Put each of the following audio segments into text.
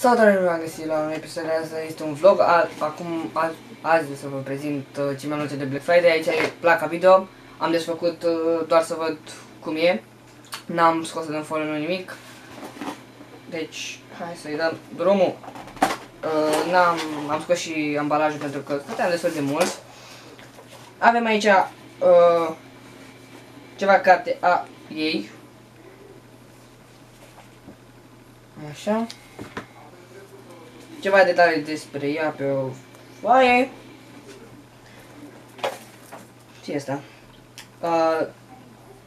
Salutare, v-am găsit la un episod de asta, este un vlog, Al, acum, al, azi să vă prezint uh, ce mi-am luat de Black Friday, aici e placa video, am desfăcut uh, doar să văd cum e, n-am scos din folie nu nimic, deci hai să-i dăm drumul, uh, n-am, am scos și ambalajul pentru că stăteam destul de mult, avem aici uh, ceva carte a ei, așa, ceva detalii despre ea pe o foaie. ce asta? Uh,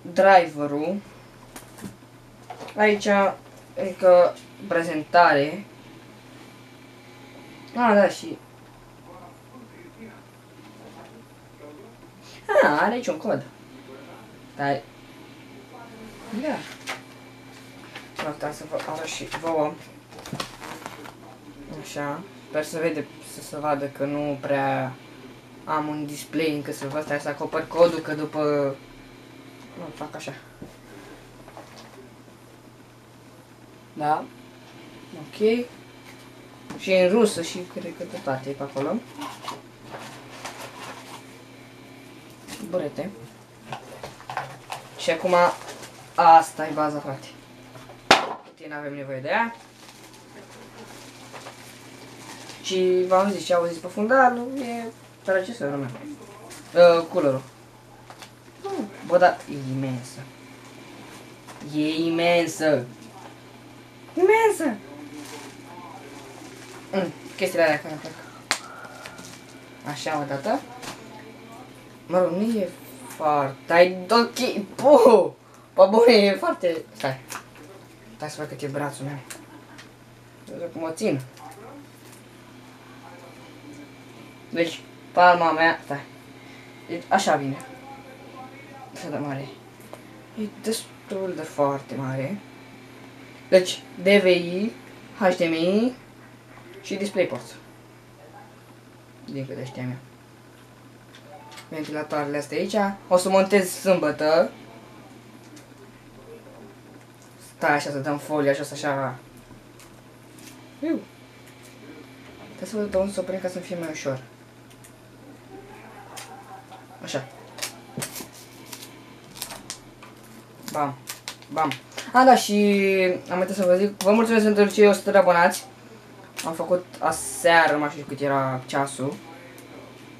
driverul. Aici, adică prezentare. Ah, da, și... Ah, are aici un cod. Dar... Da. Vreau să vă arăt și vouă. Așa. Sper să vede, să se vadă că nu prea am un display încă să văd, stai să acopăr codul, că după... Nu, fac așa. Da. Ok. Și în rusă și cred că de toate e pe acolo. Burete. Și acum asta e baza, frate. Tine avem nevoie de ea. Și v-am zis ce au zis pe fundal, e procesor meu. Uh, culerul. Uh, bă, da, e imensă. E imensă. Imensă! Mm, chestiile alea care fac. Așa o dată. Mă rog, nu e foarte... Ai ok, po! Pe bune, e foarte... Stai. Stai să fac cât e brațul meu. Vezi cum o țin. Deci, palma mea, stai. Deci, așa vine. Așa de mare. E destul de foarte mare. Deci, DVI, HDMI și DisplayPort. Din câte știam eu. Ventilatoarele astea aici. O să montez sâmbătă. Stai așa să dăm folia și o să așa... Iu. Trebuie să văd de unde să o prind ca să fie mai ușor. Așa. Bam. Bam. A, da, și am uitat să vă zic, vă mulțumesc pentru cei 100 de abonați. Am făcut aseară, nu știu cât era ceasul.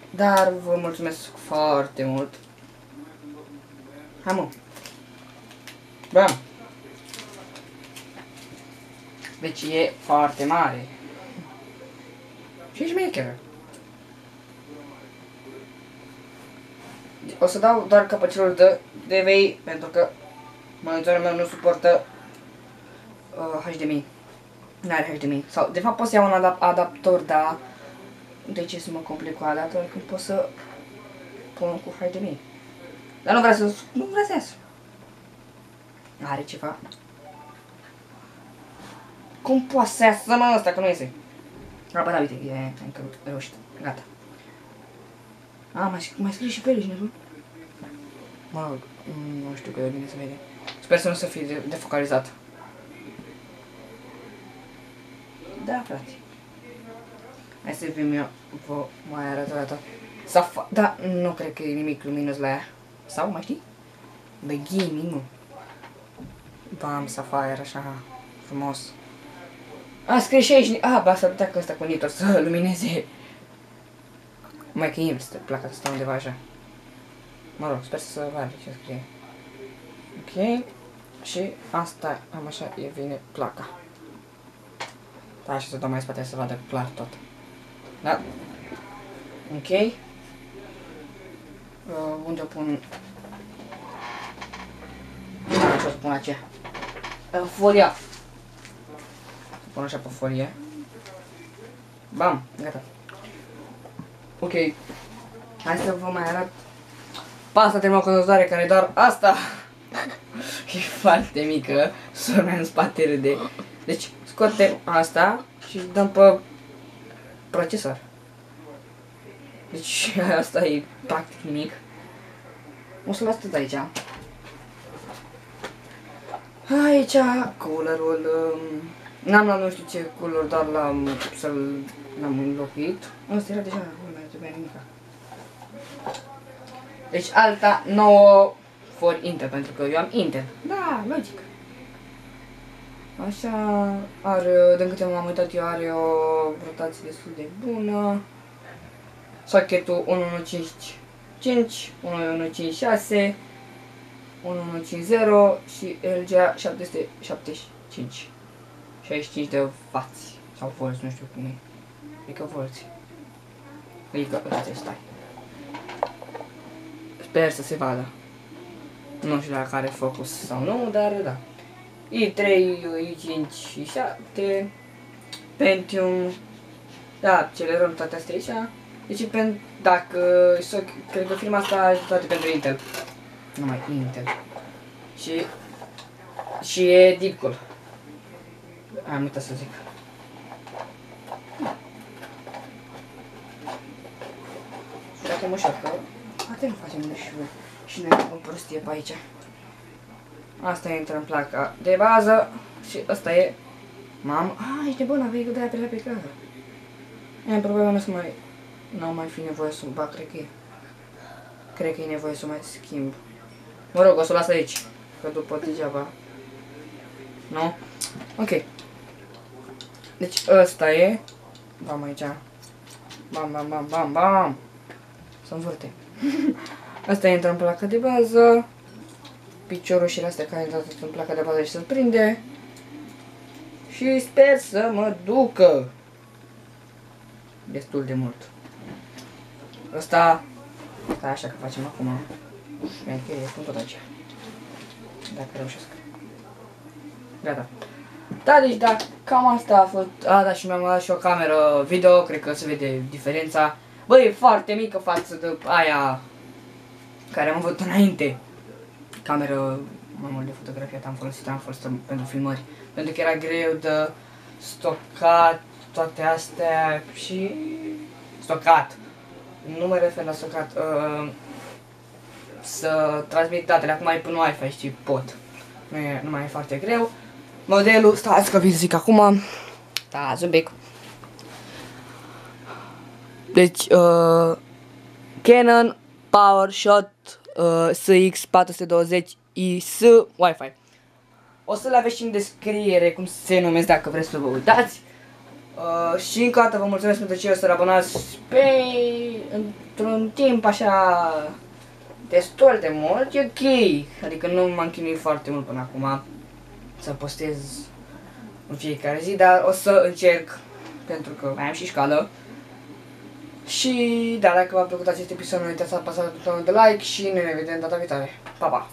Dar vă mulțumesc foarte mult. Hai mă. Bam. Deci e foarte mare. Și șmecheră. O să dau doar capăcelor de DVI pentru că monitorul meu nu suportă uh, HDMI. Nu are HDMI. Sau, de fapt pot să iau un adap adaptor, dar de ce să mă complic cu adaptor când pot să pun cu HDMI. Dar nu vreau să, nu vreau să ies. Are ceva. Cum poate să iasă mă ăsta că nu iese? A, bă, da, uite, e încă reușit. Gata. A, mai, mai scrie și pe ele cineva? Mă rog, nu știu că e bine să vede. Sper să nu să fie defocalizat. Da, frate. Hai să vim eu, vă mai arăt o dată. Safa da, nu cred că e nimic luminos la ea. Sau, mai știi? De gaming, nu. Bam, Sapphire, așa, frumos. A, scrie și aici, a, ba, s-ar putea că ăsta cu nitor să lumineze. Mai că îmi placa să stau undeva așa. Mă rog, sper să vadă ce scrie. Ok. Și asta, am așa, e vine placa. Da, și să dau mai spate să vadă clar tot. Da? Ok. Uh, unde o pun? Da, ce o să pun aceea? Uh, folia. Să pun așa pe folie. Bam, gata. Ok. Hai să vă mai arăt pasta termocondensare care doar asta e foarte mică. Sora mea în spate râde. Deci scoatem asta și dăm pe procesor. Deci asta e practic nimic. O să las tot aici. Aici coolerul um, N-am luat nu știu ce culori, dar l-am să-l l-am înlocuit. Ăsta era deja, nu mai trebuia nimic. Deci alta nouă for Intel, pentru că eu am Intel. Da, logic. Așa, are, din câte m-am uitat eu, are o rotație destul de bună. Socketul 1155, 1156, 1150 și LGA 775. 65 de W sau volți, nu știu cum e. Adică volți. Adică ăsta stai. Sper să se vadă. Nu știu dacă are focus sau nu, dar da. i3, i5, i7, Pentium, da, celerăm toate astea aici. Deci, pen, dacă, so, cred că firma asta are toate pentru Intel. Numai Intel. Și, și e Deepcool. Am uitat să zic. Dacă mă șocă, atent facem noi și, și noi o prostie pe aici. Asta intră în placa de bază și asta e... Mamă, a, ești nebun, aveai de-aia pe la pe casă. E, probabil nu să mai... Nu mai fi nevoie să... Ba, cred că e. Cred că e nevoie să mai schimb. Mă rog, o să o las aici. Că după degeaba. Nu? Ok. Deci ăsta e. Bam aici. Bam, bam, bam, bam, bam. Să învârte. Asta intră în placa de bază. Piciorul și astea care intră în placa de bază și se prinde. Și sper să mă ducă. Destul de mult. Asta, stai așa că facem acum. Șmecherie, spun tot aici. Dacă reușesc. Gata. Da, deci da, cam asta a fost. A, da, și mi-am luat și o cameră video, cred că se vede diferența. Bă, e foarte mică față de aia care am văzut înainte. Cameră mai mult de fotografiat am folosit, am folosit pentru filmări. Pentru că era greu de stocat toate astea și stocat. Nu mă refer la stocat. Uh, să transmit datele. Acum e până Wi-Fi, știi, pot. Nu, e, nu mai e foarte greu. Modelul, stați că vi zic acum. Da, un pic. Deci, uh, Canon PowerShot uh, SX420 IS Wi-Fi. O să le aveți și în descriere cum se numesc dacă vreți să vă uitați. Uh, și încă o dată vă mulțumesc pentru ce o să abonați pe într-un timp așa destul de mult, e ok. Adică nu m-am chinuit foarte mult până acum să postez în fiecare zi, dar o să încerc pentru că mai am și școală. Și da, dacă v-a plăcut acest episod, nu uitați să apăsați butonul de like și ne vedem data viitoare. Pa, pa!